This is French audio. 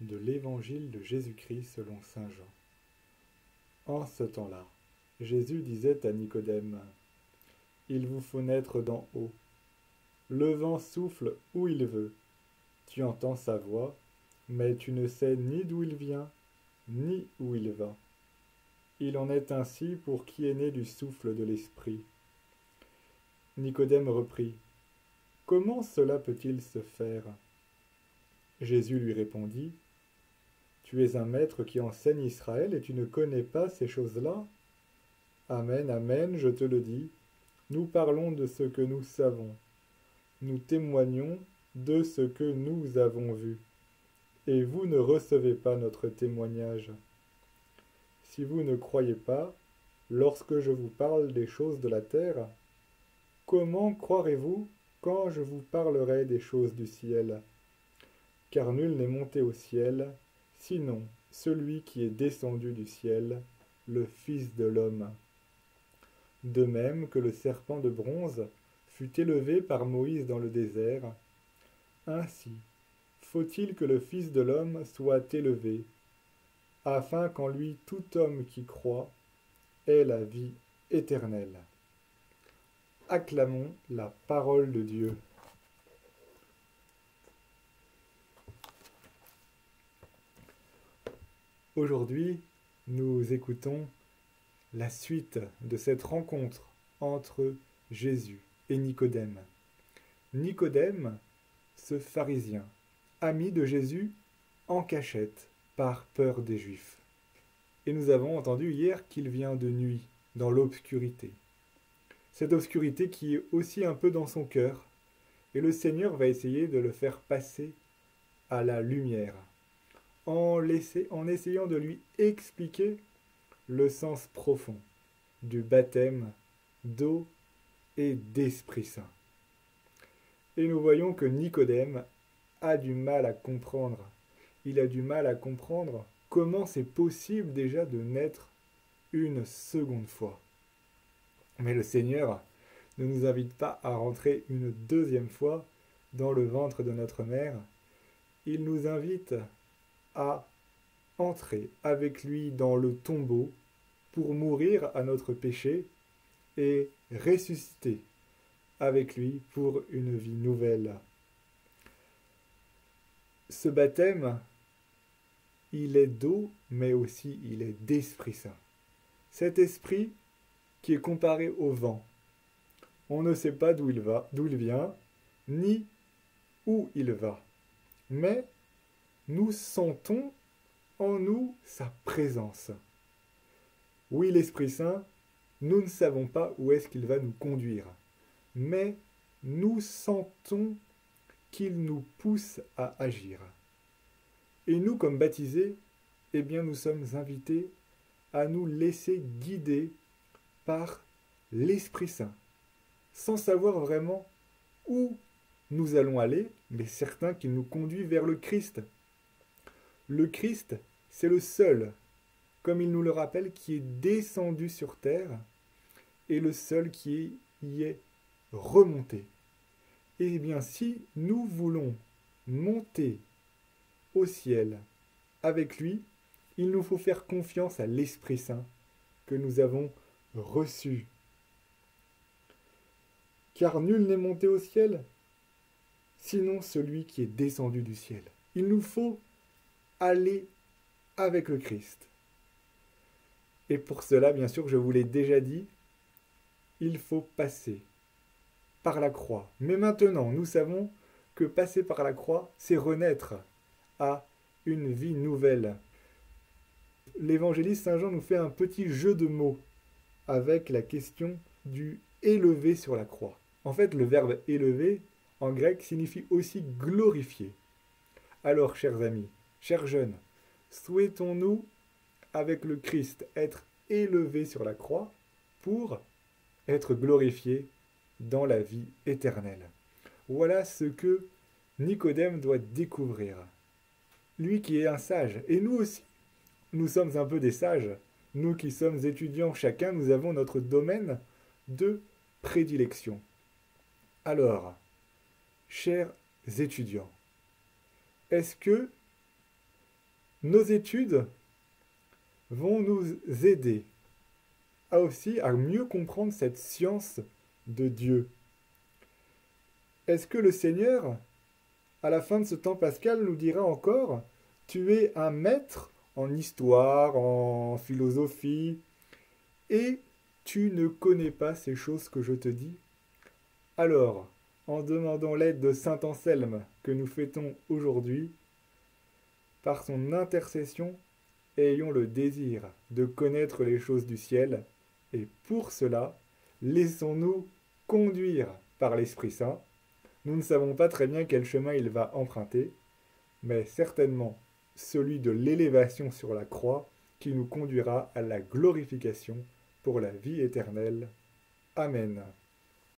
de l'Évangile de Jésus-Christ selon Saint Jean. En ce temps-là, Jésus disait à Nicodème, Il vous faut naître d'en haut. Le vent souffle où il veut. Tu entends sa voix, mais tu ne sais ni d'où il vient, ni où il va. Il en est ainsi pour qui est né du souffle de l'Esprit. Nicodème reprit, Comment cela peut-il se faire? Jésus lui répondit, Tu es un maître qui enseigne Israël et tu ne connais pas ces choses-là. Amen, Amen, je te le dis, nous parlons de ce que nous savons, nous témoignons de ce que nous avons vu, et vous ne recevez pas notre témoignage. Si vous ne croyez pas, lorsque je vous parle des choses de la terre, comment croirez-vous quand je vous parlerai des choses du ciel? Car nul n'est monté au ciel, sinon celui qui est descendu du ciel, le Fils de l'homme. De même que le serpent de bronze fut élevé par Moïse dans le désert, ainsi faut-il que le Fils de l'homme soit élevé, afin qu'en lui tout homme qui croit ait la vie éternelle. Acclamons la parole de Dieu. Aujourd'hui, nous écoutons la suite de cette rencontre entre Jésus et Nicodème. Nicodème, ce pharisien, ami de Jésus en cachette par peur des Juifs. Et nous avons entendu hier qu'il vient de nuit, dans l'obscurité. Cette obscurité qui est aussi un peu dans son cœur, et le Seigneur va essayer de le faire passer à la lumière, en, en essayant de lui expliquer le sens profond du baptême d'eau et d'Esprit Saint. Et nous voyons que Nicodème a du mal à comprendre. Il a du mal à comprendre comment c'est possible déjà de naître une seconde fois. Mais le Seigneur ne nous invite pas à rentrer une deuxième fois dans le ventre de notre mère. Il nous invite entrer avec lui dans le tombeau pour mourir à notre péché et ressusciter avec lui pour une vie nouvelle. Ce baptême, il est d'eau, mais aussi il est d'Esprit Saint. Cet esprit qui est comparé au vent. On ne sait pas d'où il va, d'où il vient, ni où il va. Mais nous sentons en nous sa présence. Oui, l'Esprit Saint, nous ne savons pas où est-ce qu'il va nous conduire, mais nous sentons qu'il nous pousse à agir. Et nous, comme baptisés, eh bien, nous sommes invités à nous laisser guider par l'Esprit Saint, sans savoir vraiment où nous allons aller, mais certain qu'il nous conduit vers le Christ, le Christ, c'est le seul, comme il nous le rappelle, qui est descendu sur terre et le seul qui y est remonté. Eh bien, si nous voulons monter au ciel avec lui, il nous faut faire confiance à l'Esprit Saint que nous avons reçu. Car nul n'est monté au ciel, sinon celui qui est descendu du ciel. Il nous faut aller avec le Christ. Et pour cela, bien sûr, je vous l'ai déjà dit, il faut passer par la croix. Mais maintenant, nous savons que passer par la croix, c'est renaître à une vie nouvelle. L'évangéliste Saint Jean nous fait un petit jeu de mots avec la question du élevé sur la croix. En fait, le verbe élever en grec signifie aussi glorifier. Alors, chers amis, Chers jeunes, souhaitons-nous, avec le Christ, être élevés sur la croix pour être glorifiés dans la vie éternelle. Voilà ce que Nicodème doit découvrir. Lui qui est un sage, et nous aussi, nous sommes un peu des sages. Nous qui sommes étudiants, chacun, nous avons notre domaine de prédilection. Alors, chers étudiants, est-ce que nos études vont nous aider à aussi à mieux comprendre cette science de Dieu. Est-ce que le Seigneur, à la fin de ce temps pascal, nous dira encore Tu es un maître en histoire, en philosophie, et tu ne connais pas ces choses que je te dis? Alors, en demandant l'aide de Saint Anselme que nous fêtons aujourd'hui, par son intercession, ayons le désir de connaître les choses du ciel, et pour cela, laissons-nous conduire par l'Esprit Saint. Nous ne savons pas très bien quel chemin il va emprunter, mais certainement celui de l'élévation sur la croix qui nous conduira à la glorification pour la vie éternelle. Amen.